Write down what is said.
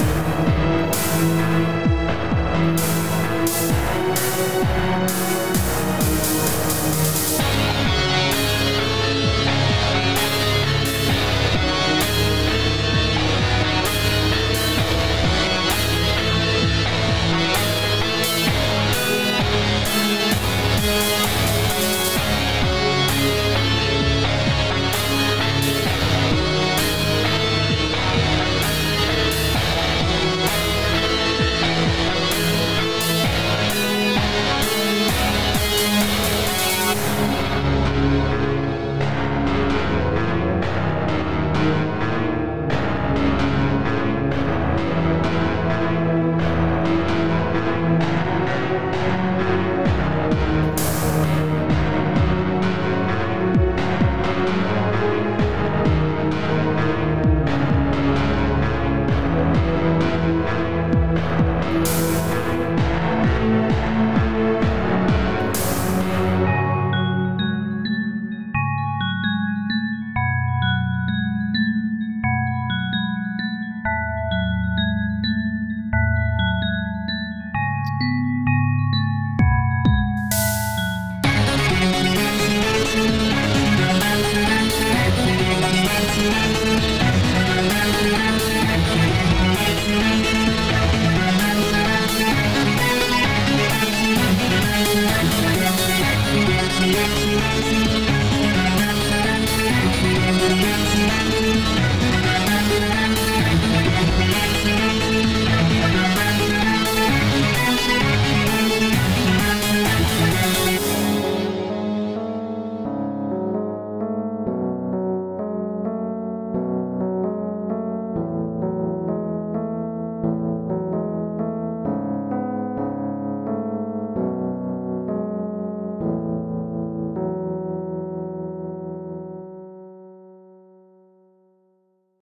Música